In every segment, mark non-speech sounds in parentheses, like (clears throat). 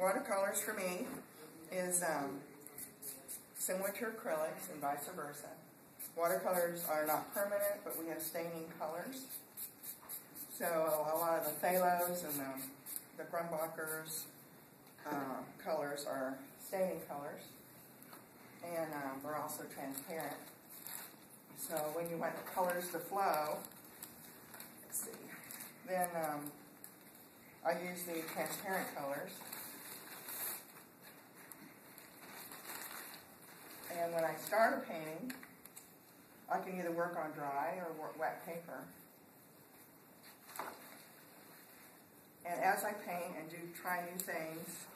watercolors for me is um, similar to acrylics and vice versa. Watercolors are not permanent, but we have staining colors. So a lot of the phthalos and the, the Grumbacher's uh, colors are staining colors. And um, they're also transparent. So when you want the colors to flow, let's see, then um, I use the transparent colors. And when I start a painting, I can either work on dry or wet paper. And as I paint and do try new things,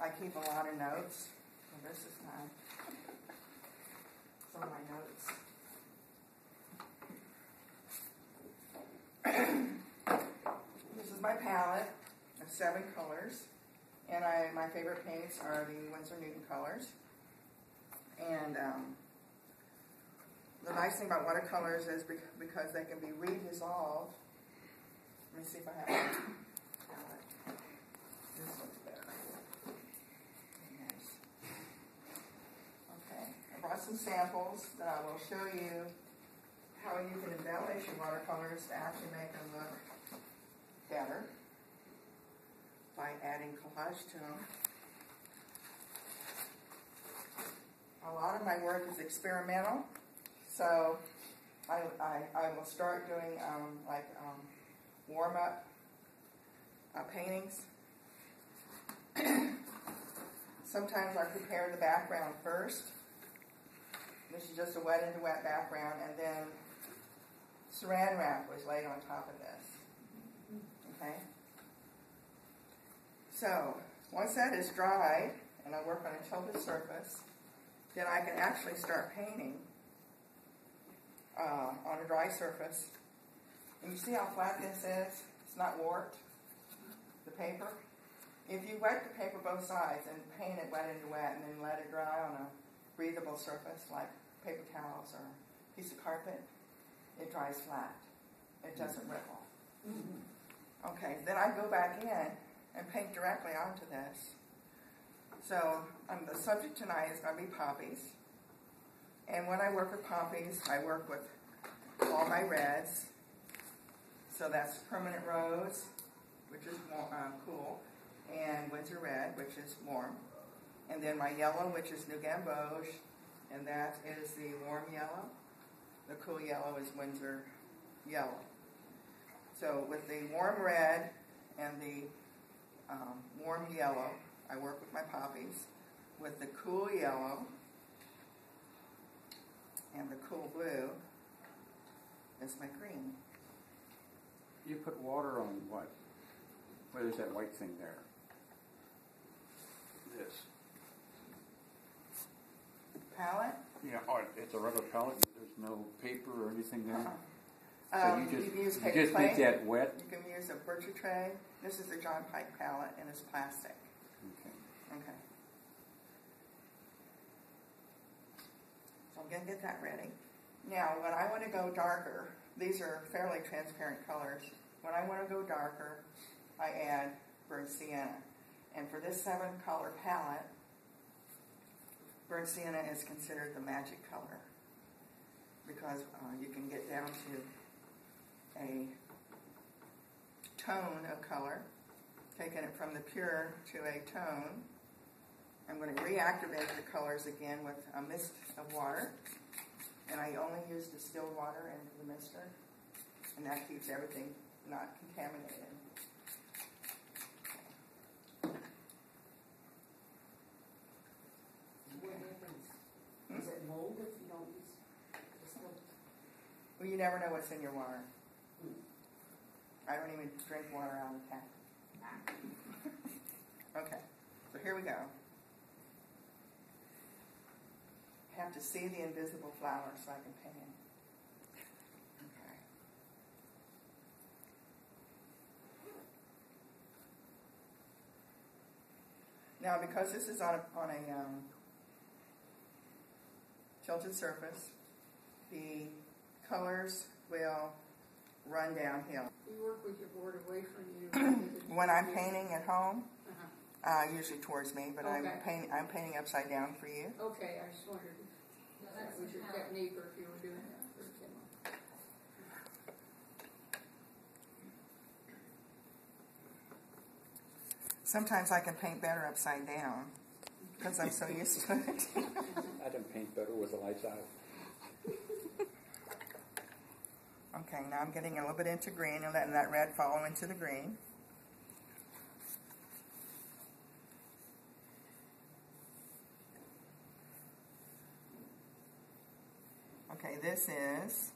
I keep a lot of notes. Well, this is my some of my notes. (coughs) this is my palette of seven colors, and I my favorite paints are the Winsor Newton colors. And um, the nice thing about watercolors is because they can be redissolved. Let me see if I have palette. This looks better. Okay, I brought some samples that I will show you how you can embellish your watercolors to actually make them look better by adding collage to them. Lot of my work is experimental, so I, I, I will start doing um, like um, warm up uh, paintings. (clears throat) Sometimes I prepare the background first. This is just a wet into wet background, and then saran wrap was laid on top of this. Okay? So, once that is dried, and I work on a tilted surface, then I can actually start painting uh, on a dry surface. And you see how flat this is? It's not warped, the paper. If you wet the paper both sides and paint it wet into wet and then let it dry on a breathable surface like paper towels or a piece of carpet, it dries flat. It doesn't ripple. Mm-hmm. Okay, then I go back in and paint directly onto this. So um, the subject tonight is going to be poppies. And when I work with poppies, I work with all my reds. So that's permanent rose, which is uh, cool, and Winsor red, which is warm. And then my yellow, which is New Gamboge, and that is the warm yellow. The cool yellow is Winsor yellow. So with the warm red and the um, warm yellow, I work with my poppies with the cool yellow and the cool blue is my green. You put water on what? What is that white thing there? This. Palette? Yeah, oh, it's a rubber palette. There's no paper or anything there. Uh-huh. So Um, you just can use you paper just make that wet. You can use a butcher tray. This is a John Pike palette and it's plastic. Okay. So I'm going to get that ready. Now, when I want to go darker, these are fairly transparent colors. When I want to go darker, I add burnt sienna. And for this seven color palette, burnt sienna is considered the magic color because uh, you can get down to a tone of color, taking it from the pure to a tone. I'm going to reactivate the colors again with a mist of water. And I only use distilled water into the mister. And that keeps everything not contaminated. What happens? Hmm? Is it mold if you don't use distilled? Well, you never know what's in your water. Hmm. I don't even drink water out of the tap. (laughs) okay, so here we go. Have to see the invisible flower so I can paint. Okay. Now, because this is on a, on a um, tilted surface, the colors will run downhill. You work with your board away from you. (clears throat) When I'm painting at home. Uh, usually towards me, but I'm Okay. painting. I'm painting upside down for you. Okay, I just wondered if that was your technique or if you were doing that for Kim. Sometimes I can paint better upside down because I'm so (laughs) used to it. (laughs) I can paint better with the lights out. okay, now I'm getting a little bit into green and letting that red follow into the green. Okay, this is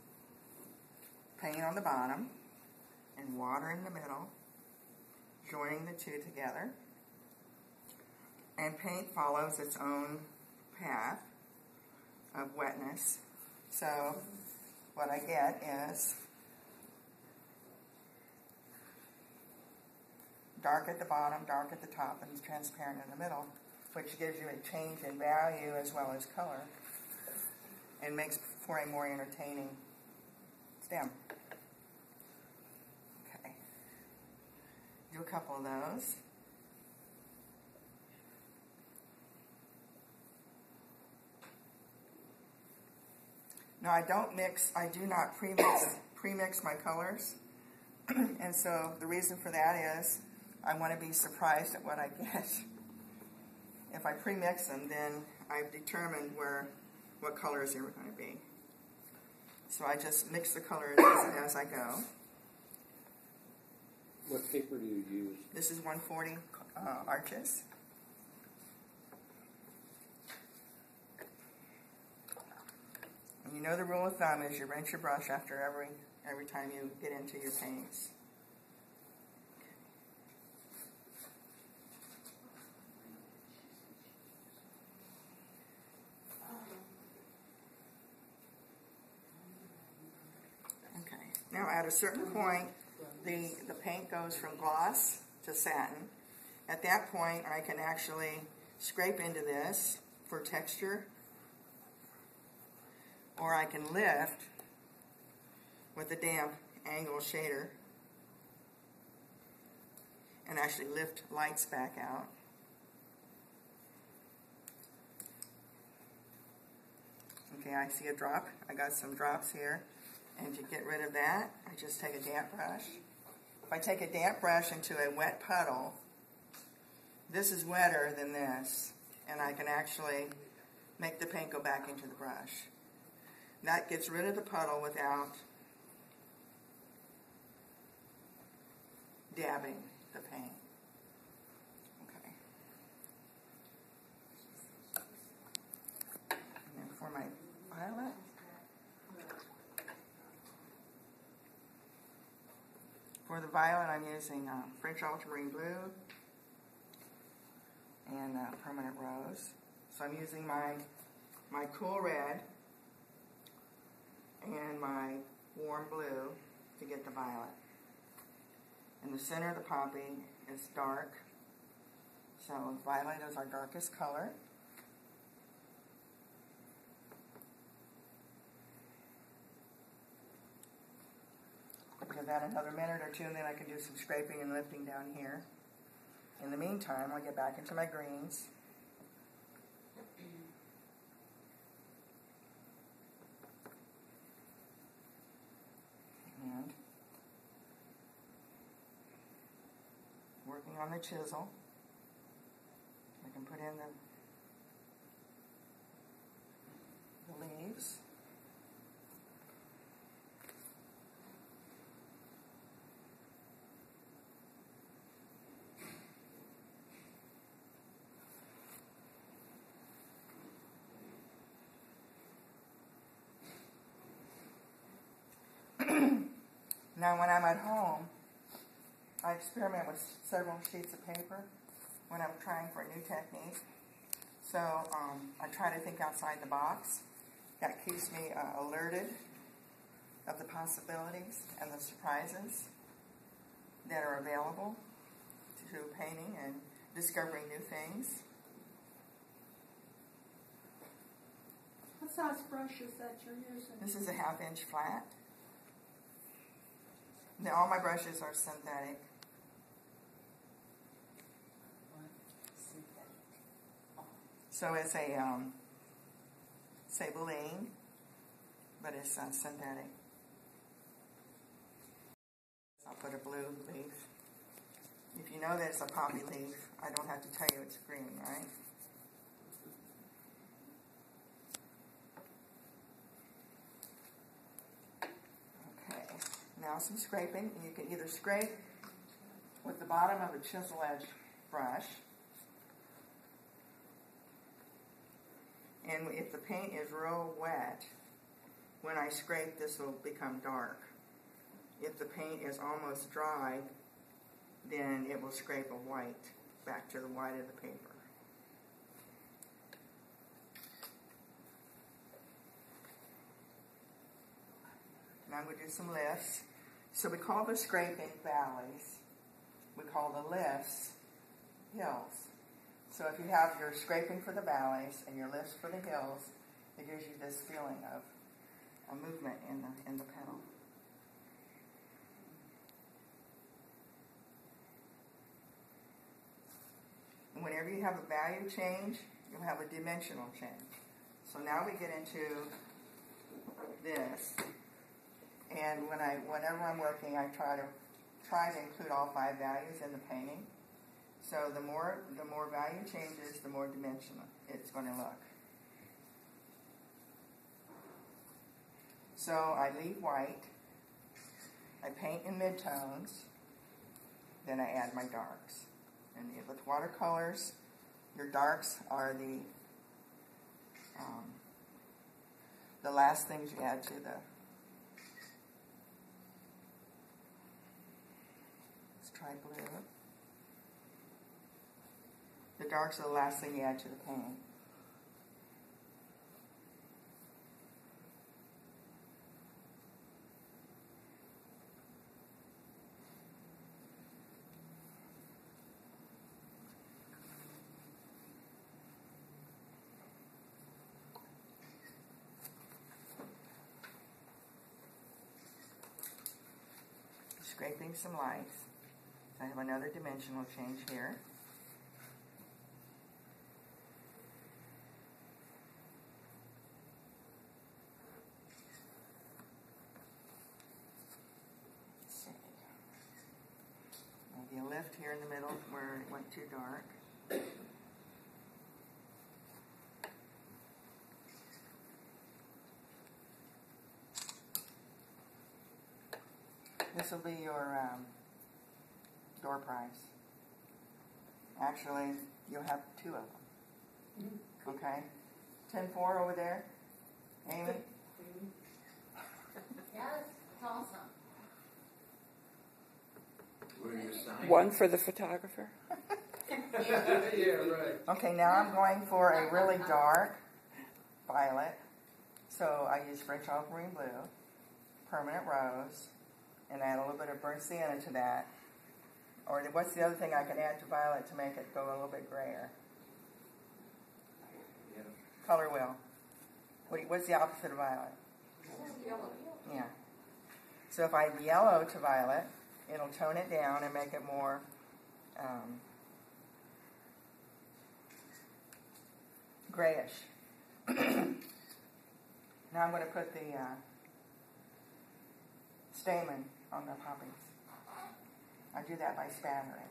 paint on the bottom and water in the middle, joining the two together. And paint follows its own path of wetness. So what I get is dark at the bottom, dark at the top, and transparent in the middle, which gives you a change in value as well as color and makes more entertaining stem. Okay. Do a couple of those. Now I don't mix, I do not pre-mix, (coughs) pre-mix my colors. (clears throat) and so the reason for that is I want to be surprised at what I get. (laughs) If I pre-mix them, then I've determined where, what colors they were going to be. So I just mix the colors as, I go. What paper do you use? This is 140 uh, arches. And you know the rule of thumb is you rinse your brush after every every time you get into your paints. Okay. Now at a certain point, the, the paint goes from gloss to satin. At that point, I can actually scrape into this for texture, or I can lift with a damp angle shader and actually lift lights back out. Okay, I see a drop. I got some drops here. And to get rid of that, I just take a damp brush. If I take a damp brush into a wet puddle, this is wetter than this, and I can actually make the paint go back into the brush. That gets rid of the puddle without dabbing the paint. Okay. And then for my violet, For the violet, I'm using uh, French ultramarine blue and uh, permanent rose. So I'm using my my cool red and my warm blue to get the violet. In the center of the poppy is dark. So violet is our darkest color. Give that another minute or two, and then I can do some scraping and lifting down here. In the meantime, I'll get back into my greens. And working on the chisel. I can put in the, the leaves. Now, when I'm at home, I experiment with several sheets of paper when I'm trying for a new technique. So um, I try to think outside the box. That keeps me uh, alerted of the possibilities and the surprises that are available to painting and discovering new things. What size brush is that you're using? This is a half inch flat. Now, all my brushes are synthetic. So it's a um, but it's uh, synthetic. I'll put a blue leaf. If you know that it's a poppy leaf, I don't have to tell you it's green, right? Okay, now some scraping. You can either scrape with the bottom of a chisel edge brush, and if the paint is real wet, when I scrape, this will become dark. If the paint is almost dry, then it will scrape a white back to the white of the paper. Now I'm going to do some lifts. So we call the scraping valleys. We call the lifts hills. So if you have your scraping for the valleys and your lifts for the hills, it gives you this feeling of a movement in the in the petal. And whenever you have a value change, you'll have a dimensional change. So now we get into this. And when I, whenever I'm working, I try to try to include all five values in the painting. So the more the more value changes, the more dimensional it's going to look. So I leave white. I paint in midtones. Then I add my darks. And with watercolors, your darks are the um, the last things you add to the let's try blue. The darks are the last thing you add to the paint. Scraping some lights. I have another dimensional change here. Maybe a lift here in the middle where it went too dark. This will be your um, door prize. Actually, you'll have two of them. Mm-hmm. Okay? 10 4 over there. Amy? (laughs) Yes, it's awesome. Where you sign? One for the photographer. (laughs) Yeah, right. Okay, now I'm going for a really dark violet. So I use French aquamarine blue, permanent rose, and add a little bit of burnt sienna to that. Or what's the other thing I can add to violet to make it go a little bit grayer? Yeah. Color wheel. What, what's the opposite of violet? Yellow. Yeah. So if I add yellow to violet, it'll tone it down and make it more um, grayish. now I'm going to put the uh, stamen on the poppies. I do that by spattering.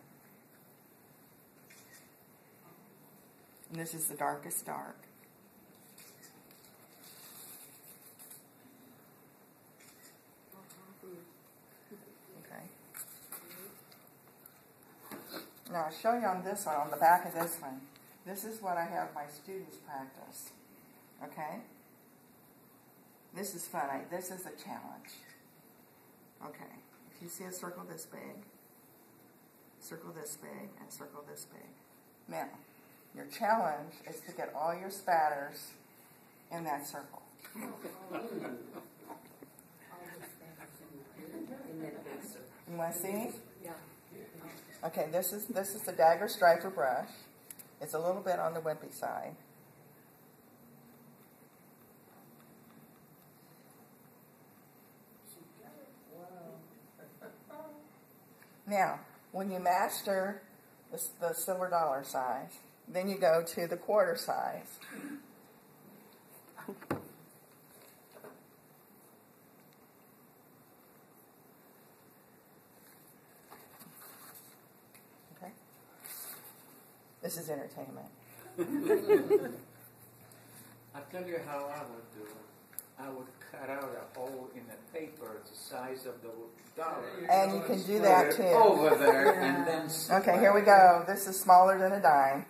And this is the darkest dark. Okay. Now I'll show you on this one, on the back of this one. This is what I have my students practice. Okay? This is fun. I, this is a challenge. Okay. If you see a circle this big, circle this big, and circle this big. Now, your challenge is to get all your spatters in that circle. All these things in, in that big circle. You want to see? Yeah. Okay, this is this is the dagger striper brush. It's a little bit on the wimpy side. Now, when you master the, the silver dollar size, then you go to the quarter size. Okay. This is entertainment. (laughs) I'll tell you how I would do it. I would cut out a hole in the paper the size of the dollar. And you can do that too. Over there and then. Okay, here we go. This is smaller than a dime.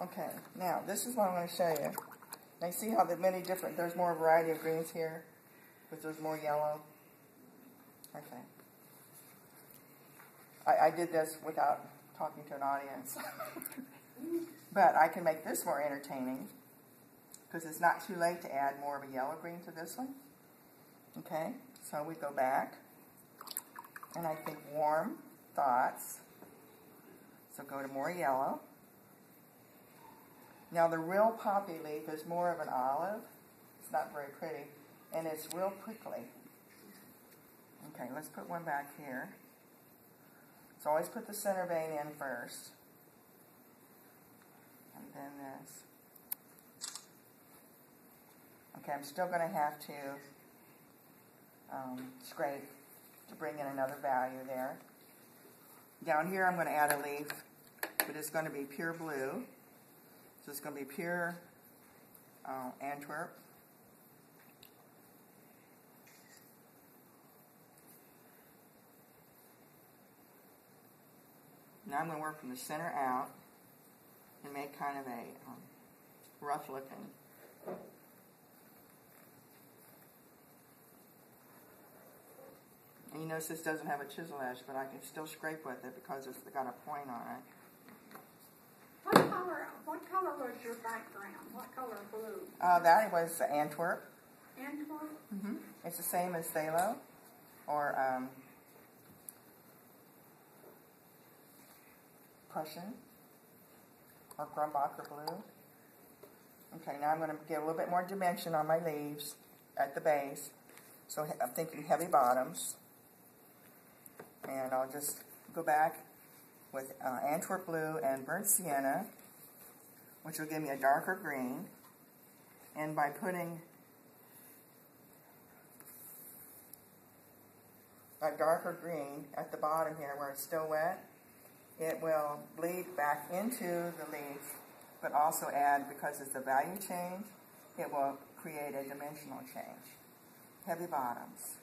Okay, now this is what I'm going to show you. Now you see how the many different, there's more variety of greens here, but there's more yellow. Okay. I, I did this without talking to an audience. (laughs) but I can make this more entertaining because it's not too late to add more of a yellow green to this one. Okay, so we go back and I think warm thoughts. So go to more yellow. Now the real poppy leaf is more of an olive. It's not very pretty, and it's real prickly. Okay, let's put one back here. So always put the center vein in first, and then this. Okay, I'm still going to have to um, scrape to bring in another value there. Down here, I'm going to add a leaf, but it's going to be pure blue. So it's going to be pure uh, Antwerp. Now I'm going to work from the center out and make kind of a um, rough looking. And you notice this doesn't have a chisel edge, but I can still scrape with it because it's got a point on it. What color, what color was your background? What color blue? Uh, that was Antwerp. Antwerp? hmm It's the same as Phthalo or um, Prussian or Grumbacher blue. Okay, now I'm going to get a little bit more dimension on my leaves at the base. So I'm thinking heavy bottoms. And I'll just go back with uh, Antwerp blue and burnt sienna, which will give me a darker green. And by putting a darker green at the bottom here where it's still wet, it will bleed back into the leaf, but also add, because it's a value change, it will create a dimensional change. Heavy bottoms.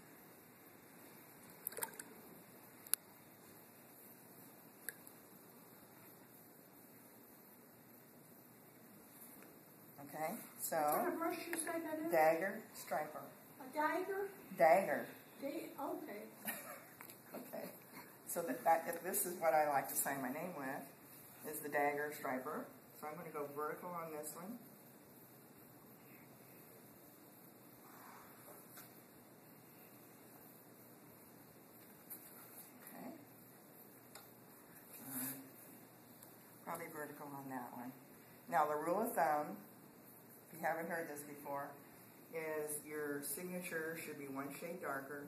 Okay, so kind of brush you say that is? dagger, striper. A dagger? Dagger. Okay. (laughs) Okay. So that, that if this is what I like to sign my name with, is the dagger striper. So I'm going to go vertical on this one. Okay. Um, Probably vertical on that one. Now the rule of thumb, if you haven't heard this before, is your signature should be one shade darker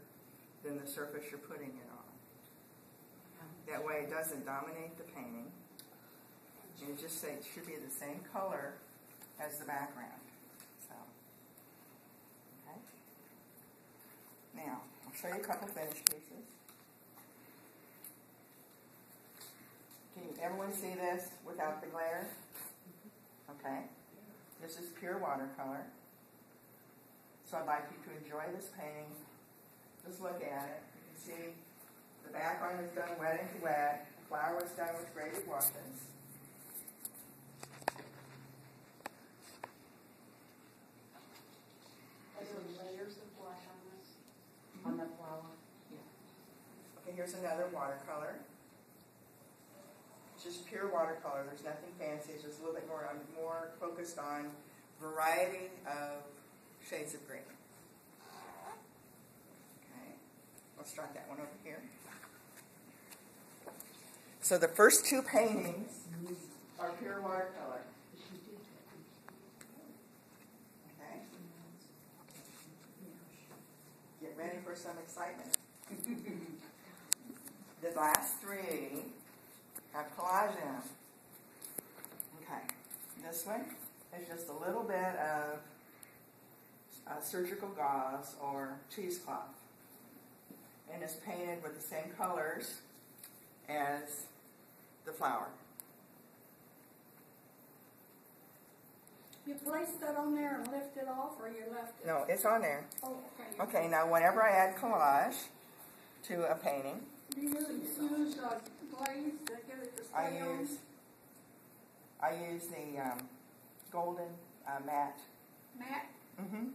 than the surface you're putting it on. That way it doesn't dominate the painting. And just say it should be the same color as the background. So, okay. Now, I'll show you a couple finished pieces. Can everyone see this without the glare? Okay. This is pure watercolor. So I'd like you to enjoy this painting. Just look at it. You can see the background is done wet into wet. The flower is done with graded washes. Is there layers of on this, on the flower? Yeah. Okay, here's another watercolor. It's just pure watercolor. There's nothing fancy. It's just a little bit more. I'm more focused on variety of shades of green. Okay, let's start that one over here. So the first two paintings are pure watercolor. Okay. Get ready for some excitement. (laughs) the last three have collage in them. Okay, this one is just a little bit of surgical gauze or cheesecloth, and it's painted with the same colors as the flower. You placed that on there and left it off, or you left it? No, it's on there. Oh, okay. Okay, now whenever I add collage to a painting, Do you use uh, glaze to get it to I stay on? use I use the um, golden uh, matte. Matte, Mm-hmm.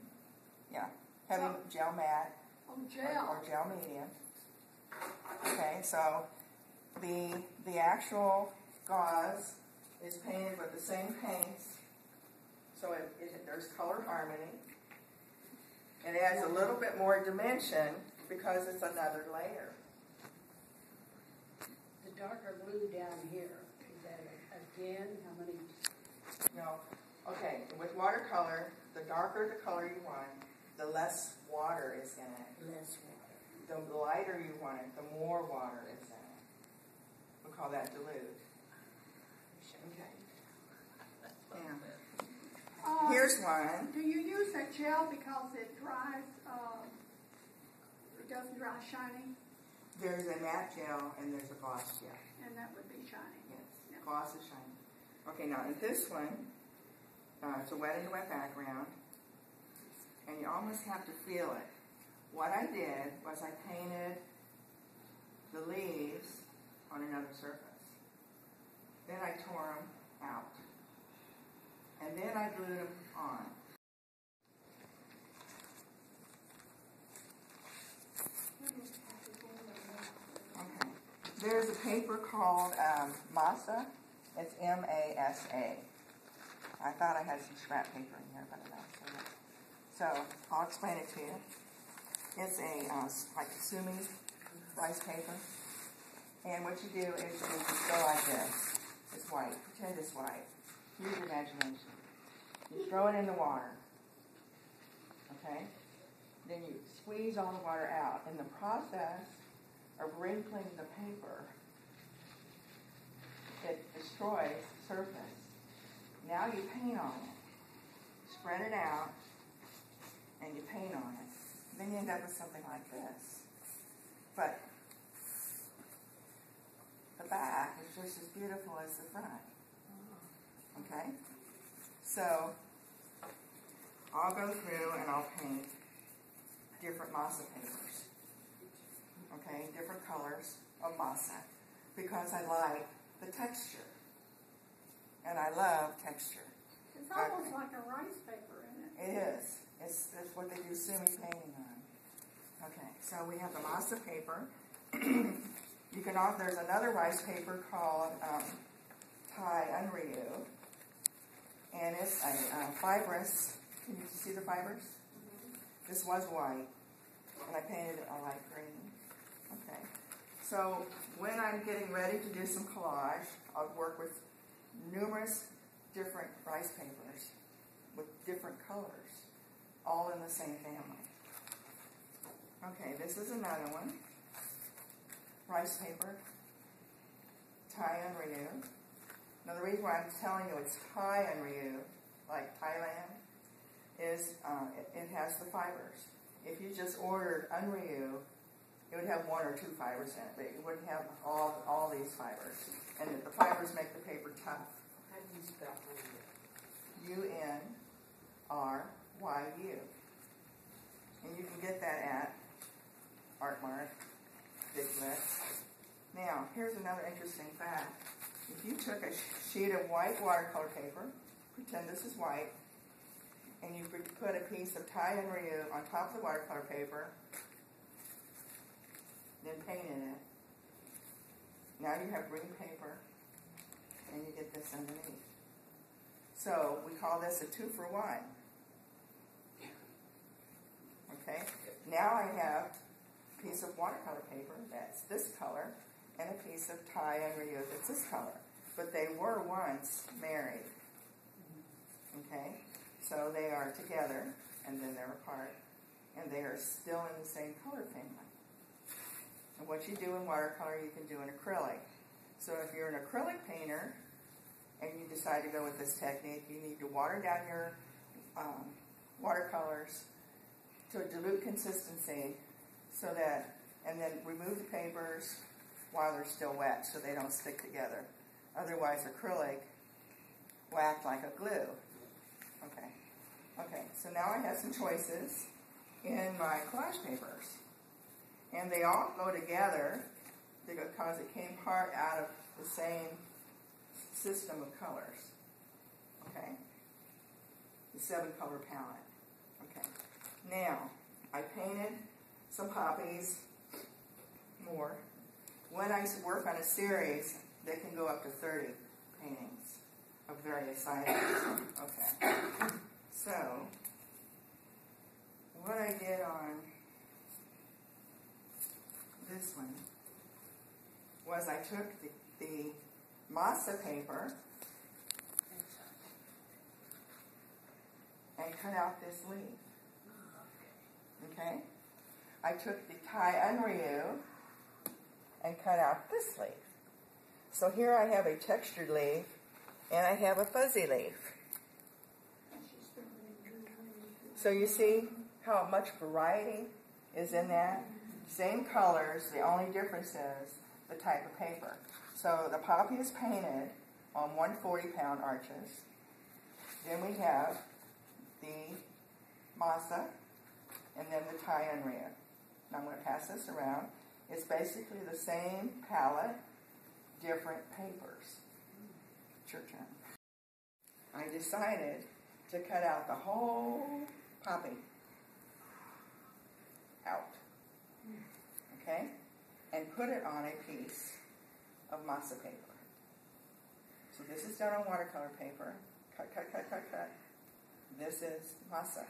Yeah, heavy So- gel matte oh, or, gel. or gel medium. Okay, so the the actual gauze is painted with the same paints, so it, it, there's color harmony. It adds a little bit more dimension because it's another layer. The darker blue down here, is that again, how many, No, okay, with watercolor, the darker the color you want, the less water is in it. less water? The lighter you want it, the more water is in it. We call that dilute. Okay. Yeah. Uh, Here's one. Do you use that gel because it dries, uh, it doesn't dry shiny, There's a matte gel and there's a gloss gel. and that would be shiny? Yes, gloss is shiny. Okay, now in this one, uh, it's a wet and wet background, and you almost have to feel it. What I did was I painted the leaves on another surface. Then I tore them out. And then I glued them on. Okay. There's a paper called um, Masa. It's M A S A. I thought I had some scrap paper in here, but I don't. So I'll explain it to you. It's a uh, like sumi rice paper, and what you do is you just go like this. It's white. Pretend it's white. Use your imagination. You throw it in the water. Okay. Then you squeeze all the water out. In the process of wrinkling the paper, it destroys the surface. Now you paint on it. Spread it out, and you paint on it. Then you end up with something like this. But the back is just as beautiful as the front. Okay? So, I'll go through and I'll paint different masa papers. Okay? Different colors of masa. Because I like the texture. And I love texture. It's almost like a rice paper, isn't it? It is. It's, it's what they do sumi painting on. Okay, so we have the masa paper. (clears throat) you can also, there's another rice paper called um, Thai Unryu. And it's a uh, fibrous, can you see the fibers? This was white, and I painted it a light green. Okay, so when I'm getting ready to do some collage, I'll work with numerous different rice papers with different colors, all in the same family. Okay, this is another one. Rice paper, Thai Unryu. Now the reason why I'm telling you it's Thai Unryu, like Thailand, is uh, it, it has the fibers. If you just ordered Unryu, it would have one or two fibers in it, but it wouldn't have all all these fibers. And the fibers make the paper tough. How do you spell Unryu? U N R Y U. And you can get that at Artmart, Big Now, here's another interesting fact. If you took a sheet of white watercolor paper, pretend this is white, and you put a piece of Thai Unryu on top of the watercolor paper, then painted it. Now you have green paper, and you get this underneath. So we call this a two for one. Okay? Now I have piece of watercolor paper that's this color and a piece of Thai Unryu that's this color. But they were once married. Okay? So they are together and then they're apart. and they are still in the same color family. And what you do in watercolor, you can do in acrylic. So if you're an acrylic painter and you decide to go with this technique, you need to water down your um, watercolors to a dilute consistency so that, and then remove the papers while they're still wet so they don't stick together. Otherwise, acrylic will act like a glue. Okay. Okay, so now I have some choices in my collage papers. And they all go together because it came part out of the same system of colors. Okay? The seven color palette. Okay. Now, some poppies more. When I work on a series, they can go up to 30 paintings of various sizes. Okay. So, what I did on this one was I took the, the masa paper and cut out this leaf. Oh, okay? I took the Thai Unryu and cut out this leaf. So here I have a textured leaf and I have a fuzzy leaf. So you see how much variety is in that? Same colors, the only difference is the type of paper. So the poppy is painted on 140 pound arches. Then we have the masa and then the Thai Unryu. I'm going to pass this around. It's basically the same palette, different papers. It's. I decided to cut out the whole poppy out. Okay? And put it on a piece of masa paper. So this is done on watercolor paper. Cut, cut, cut, cut, cut. This is masa.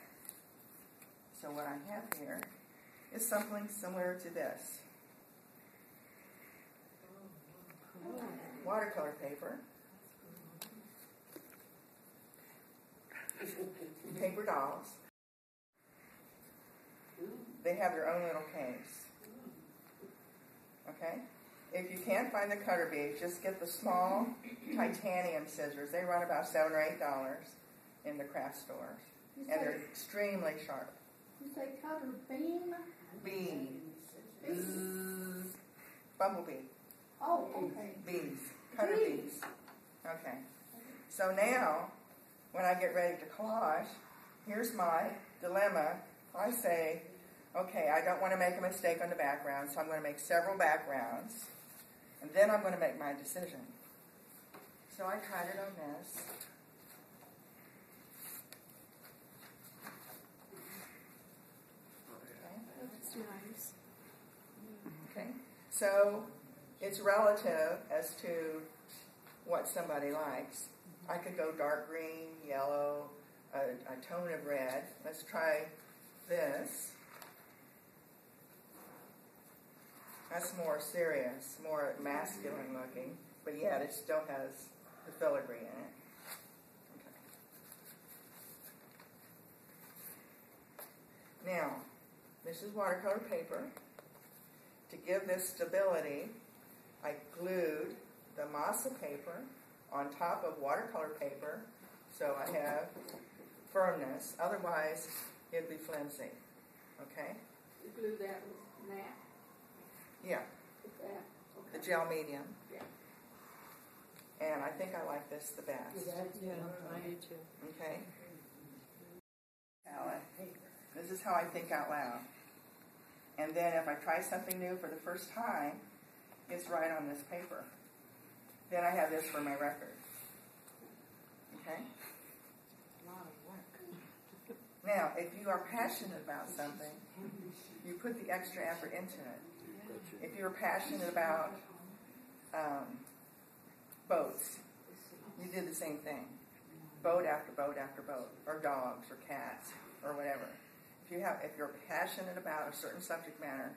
So what I have here is something similar to this. Watercolor paper. Paper dolls. They have their own little caves. Okay? If you can't find the cutter bee, just get the small titanium scissors. They run about seven or eight dollars in the craft stores. And they're extremely sharp. Say cutter beam? Bees. Bees. Bumblebee. Oh, okay. Bees. Cutter Bees. bees. Okay. So now, when I get ready to collage, here's my dilemma. I say, okay, I don't want to make a mistake on the background, so I'm going to make several backgrounds, and then I'm going to make my decision. So I tried it on this. Okay. That's nice. Okay, so it's relative as to what somebody likes. Mm-hmm. I could go dark green, yellow, a, a tone of red. Let's try this. That's more serious, more masculine looking, but yet it still has the filigree in it. Okay. Now, this is watercolor paper. To give this stability, I glued the masa paper on top of watercolor paper so I have firmness. Otherwise, it'd be flimsy. Okay? You glue that with that, Yeah, with that. the gel medium. Yeah. And I think I like this the best. Yeah, I do too. Okay? This is how I think out loud. And then if I try something new for the first time, it's right on this paper. Then I have this for my record. Okay? A lot of work. Now, if you are passionate about something, you put the extra effort into it. If you're passionate about um, boats, you did the same thing. Boat after boat after boat, or dogs, or cats, or whatever. If you have, if you're passionate about a certain subject matter,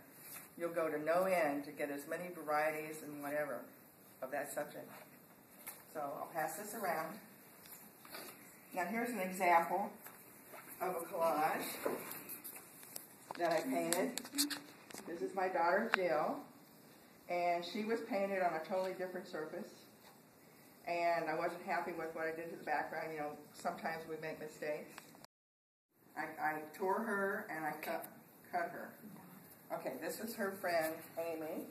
you'll go to no end to get as many varieties and whatever of that subject. So I'll pass this around. Now here's an example of a collage. that I painted. This is my daughter Jill, and she was painted on a totally different surface. And I wasn't happy with what I did to the background. You know, sometimes we make mistakes. I, I tore her and I cut cut her. Okay, this is her friend Amy.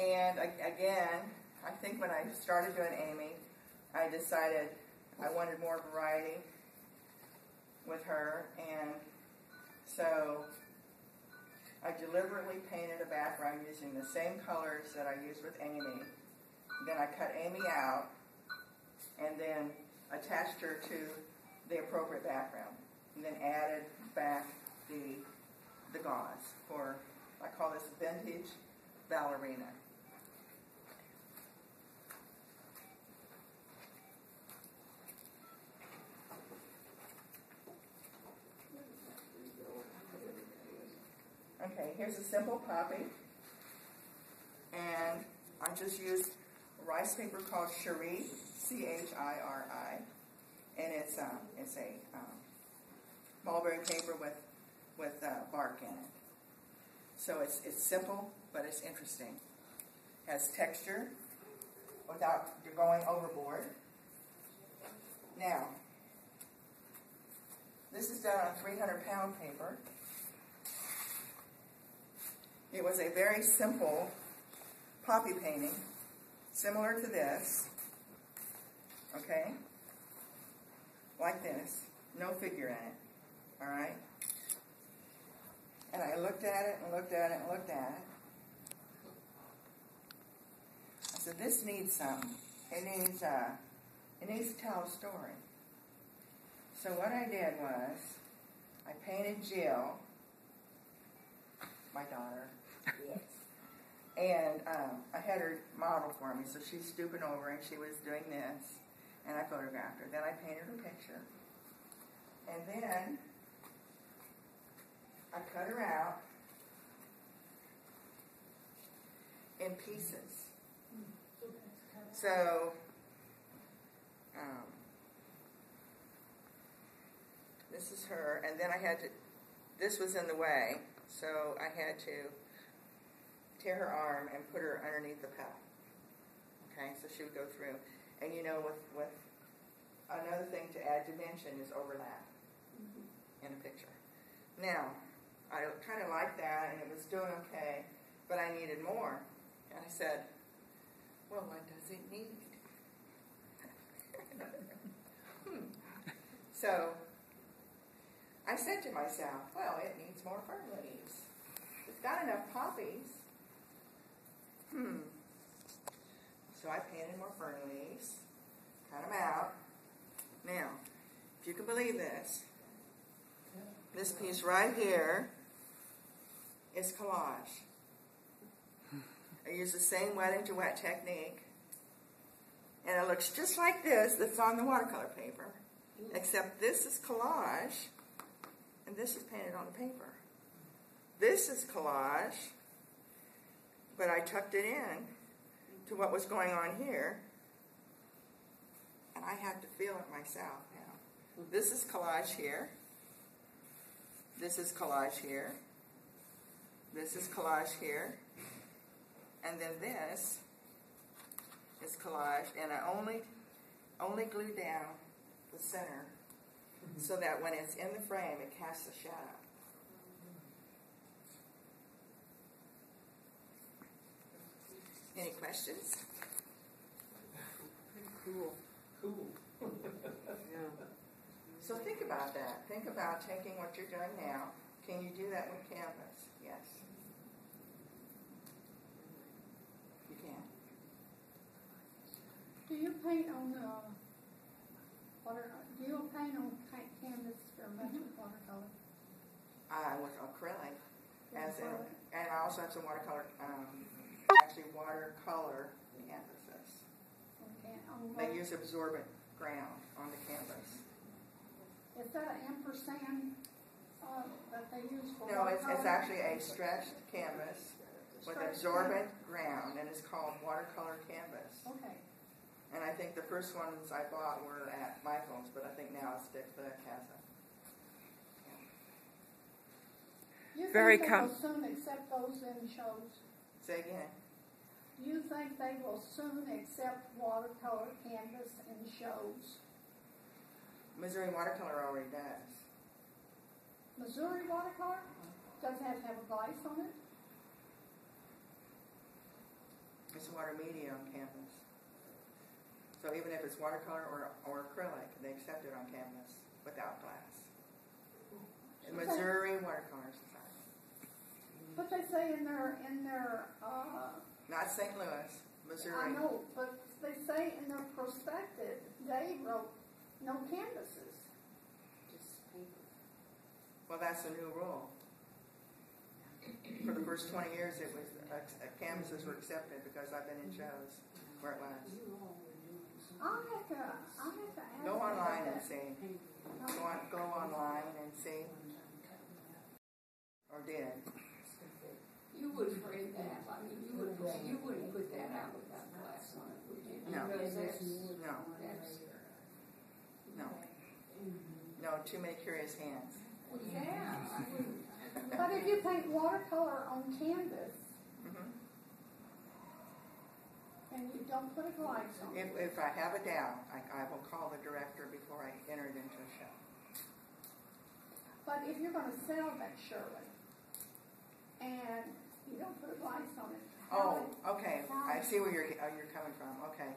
And a- again, I think when I started doing Amy, I decided I wanted more variety with her, and so I deliberately painted a background using the same colors that I used with Amy. Then I cut Amy out, and then attached her to the appropriate background, and then added back the the gauze for I call this vintage ballerina. Okay, here's a simple poppy. And I just used rice paper called Chiri, C H I R I. And it's, um, it's a um, mulberry paper with, with uh, bark in it. So it's, it's simple, but it's interesting. Has texture without you going overboard. Now, this is done on 300 pound paper. It was a very simple poppy painting, similar to this. Okay? Like this. No figure in it. Alright? And I looked at it and looked at it and looked at it. I said, this needs something. It needs, uh, it needs to tell a story. So what I did was, I painted Jill, my daughter, (laughs) and um, I had her model for me, so she's stooping over and she was doing this, and I photographed her. Then I painted her picture, and then I cut her out in pieces. So, um, this is her, and then I had to. This was in the way, so I had to tear her arm and put her underneath the petal. Okay, so she would go through. And you know, with, with another thing to add dimension is overlap in a picture. Now, I kind of liked that and it was doing okay, but I needed more. And I said, well, what does it need? (laughs) hmm. So I said to myself, well, it needs more fern leaves. It's got enough poppies. Hmm. So I painted more fern leaves, cut them out. Now, if you can believe this, this piece right here is collage. I use the same wetting to wet technique. And it looks just like this that's on the watercolor paper. Except this is collage and this is painted on the paper. This is collage, but I tucked it in to what was going on here, and I had to feel it myself now. This is collage here. This is collage here. This is collage here. And then this is collage, and I only only glued down the center so that when it's in the frame, it casts a shadow. Any questions? Pretty cool. Cool. Yeah. So think about that. Think about taking what you're doing now. Can you do that with canvas? Yes. You can. Do you paint on, uh, water, do you paint on ca- canvas or much with watercolor? Uh, with acrylic, as in, Acrylic. and I also have some watercolor, um, actually watercolor canvases. On They use absorbent ground on the canvas. Is that an ampersand, uh, that they use for No, it's, it's actually a stretched canvas with Stretched absorbent ground, and it's called watercolor canvas. Okay, And I think the first ones I bought were at Michael's, but I think now I Dick Blick has it. very think they com- will soon accept those in shows? Say again. Do you think they will soon accept watercolor canvas in shows? Missouri Watercolor already does. Missouri watercolor doesn't have to have a glaze on it. It's water media on canvas. So even if it's watercolor or, or acrylic, they accept it on canvas without glass. The Okay. Missouri Watercolor Society, But they say in their, in their, uh, not St. Louis, Missouri. I know, but they say in their prospectus, they wrote no canvases. Well, that's a new rule. For the first 20 years, it was uh, uh, canvases were accepted because I've been in shows where it was. I'll have to, I'll have to ask. Go online and that. see. Go, on, go online and see. Or did. You would frame that, I mean, you would, you wouldn't put that out without glass on it. No. Because that's, No, that's, no. No, too many curious hands. well, yeah, I wouldn't. (laughs) But if you paint watercolor on canvas Mhm. and you don't put a glaze on If, it, if I have a doubt, I, I will call the director before I enter it into a show. but if you're gonna sell that Shirley and you don't put a glaze on it. How Oh, okay. I see where you're, uh, you're coming from. Okay.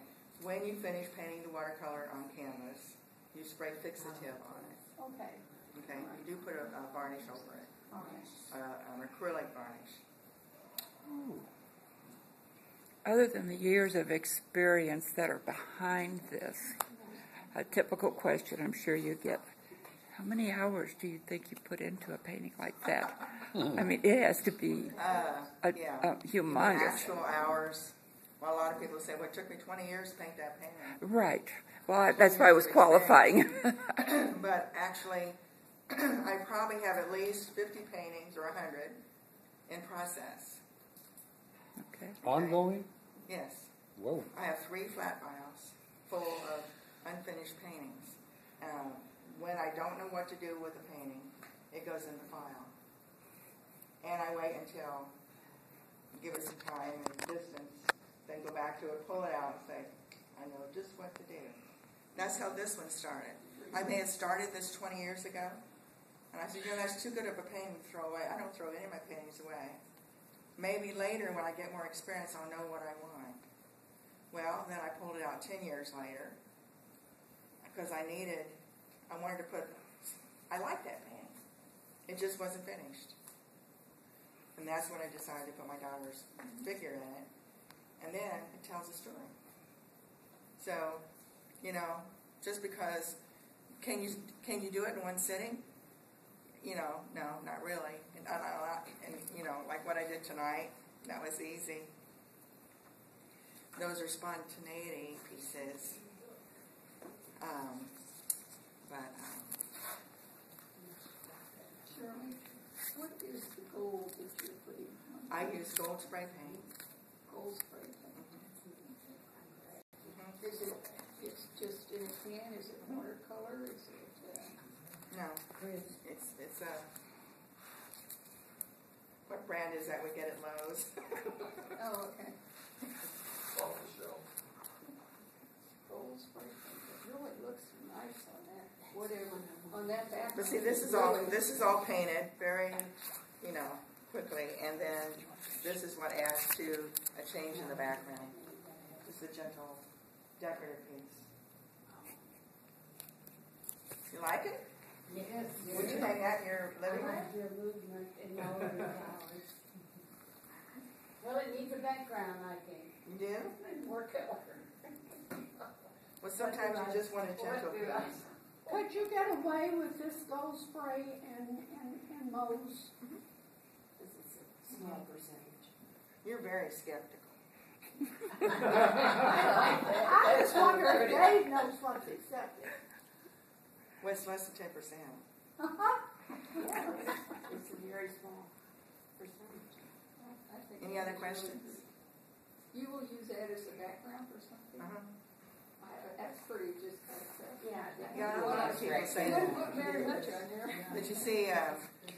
When you finish painting the watercolor on canvas, you spray fixative on it. Okay, Okay. You do put a, a varnish over it, Varnish. uh, an acrylic varnish. Other than the years of experience that are behind this, a typical question I'm sure you get how many hours do you think you put into a painting like that? I mean, it has to be Uh, a, yeah. a humongous. Actual hours. Well, a lot of people say, well, it took me 20 years to paint that painting. Right. Well, I- that's why I was qualifying. (laughs) but actually, (clears throat) I probably have at least 50 paintings or 100 in process. okay. Ongoing? Yes. Whoa. I have three flat files full of unfinished paintings. Um, when I don't know what to do with a painting, it goes in the file. And I wait until, give it some time and distance, then go back to it, pull it out, and say, I know just what to do. That's how this one started. I may have started this 20 years ago, and I said, you know, that's too good of a painting to throw away. I don't throw any of my paintings away. Maybe later, when I get more experience, I'll know what I want. Well, then I pulled it out 10 years later because I needed, I wanted to put, I like that painting. It just wasn't finished. And that's when I decided to put my daughter's figure in it. And then it tells a story. So, you know, just because, can you, can you do it in one sitting? You know, no, not really. And, I, and you know, like what I did tonight, that was easy. Those are spontaneity pieces. Um, but um, Shirley, what is the gold that you're putting on? I use gold spray paint. Gold spray paint. Is it, it's just in a can, is it watercolor, is it, uh, No, it's it's a. What brand is that we get at Lowe's? (laughs) oh, okay. Gold spray paint, it really looks nice on that, whatever, on that background. But see, this is all this is all painted very, you know, quickly, and then this is what adds to a change in the background. Just a gentle decorative piece. You like it? Yes. Would you hang that in your living room? Your movement in (laughs) Well, it needs a background, I think. You do? And (laughs) more color. Well, sometimes you just want a gentle What do I- piece. Could you get away with this gold spray and, and, and Mo's? This is a small percentage. You're very skeptical. I just wonder if Dave knows what's accepted. Well, it's less than ten percent. (laughs) It's a very small percentage. Any other questions? You will use that as a background for something? Uh-huh. I- That's pretty just kind of stuff. Yeah. Yeah, a lot of people say You that. wouldn't put very much on there. Did you see uh,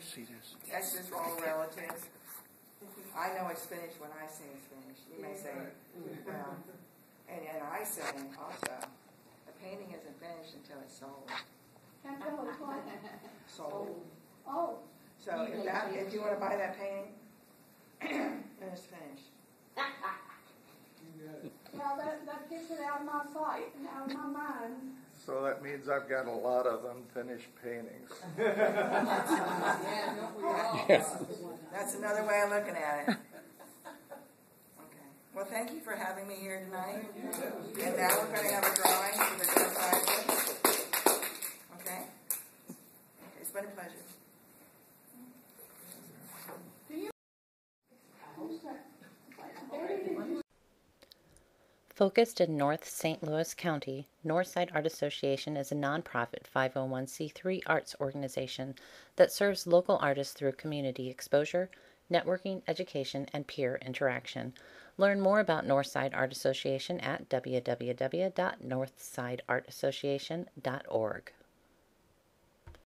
see this. That's just all relative. I know it's finished when I say it's finished. You may say, well, and, and I say also, a painting isn't finished until it's sold. Until it's what? Sold. Oh, So if that, if you want to buy that painting, (clears throat) then it's finished. well, that, that gets it out of my sight and out of my mind. So that means I've got a lot of unfinished paintings. (laughs) All? That's another way of looking at it. Okay. Well, thank you for having me here tonight. And now we're going to have a drawing for the. Okay? Okay, it's been a pleasure. Daddy, did you Focused in North St. Louis County, Northside Art Association is a nonprofit 501c3 arts organization that serves local artists through community exposure, networking, education, and peer interaction. Learn more about Northside Art Association at www.northsideartassociation.org.